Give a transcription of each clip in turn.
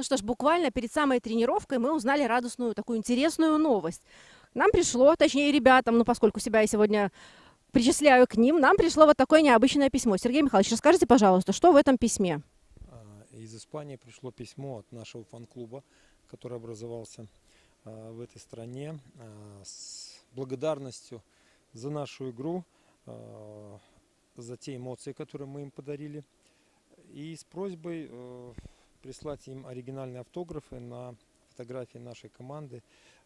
Ну что ж, буквально перед самой тренировкой мы узнали радостную, такую интересную новость. Нам пришло, точнее ребятам, ну поскольку себя я сегодня причисляю к ним, нам пришло вот такое необычное письмо. Сергей Михайлович, расскажите, пожалуйста, что в этом письме? А, Из Испании пришло письмо от нашего фан-клуба, который образовался а, в этой стране, а, с благодарностью за нашу игру, за те эмоции, которые мы им подарили, и с просьбой э, прислать им оригинальные автографы на фотографии нашей команды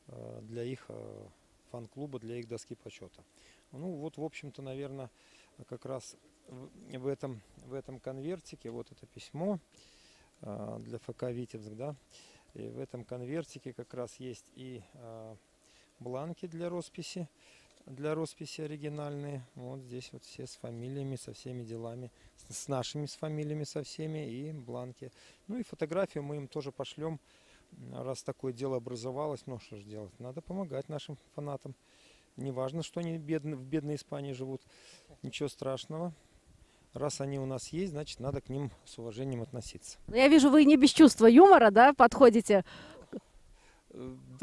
э, для их э, фан-клуба, для их доски почета. Ну вот, в общем-то, наверное, как раз в этом, в этом конвертике вот это письмо а, для ФК Витебск, да, и в этом конвертике как раз есть и бланки для росписи, для росписи оригинальные. Вот здесь вот все с фамилиями, со всеми делами, с, нашими с фамилиями, со всеми и бланки. Ну и фотографию мы им тоже пошлем, раз такое дело образовалось. Ну что же делать, надо помогать нашим фанатам. Неважно, что они бедны, в бедной Испании живут, ничего страшного. Раз они у нас есть, значит, надо к ним с уважением относиться. Ну, Я вижу, вы не без чувства юмора, да, подходите.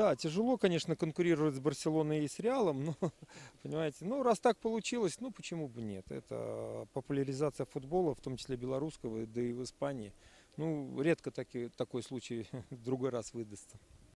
Да, тяжело, конечно, конкурировать с Барселоной и с Реалом, но, понимаете, ну, раз так получилось, ну, почему бы нет? Это популяризация футбола, в том числе белорусского, да и в Испании. Ну, редко таки, такой случай в другой раз выдастся.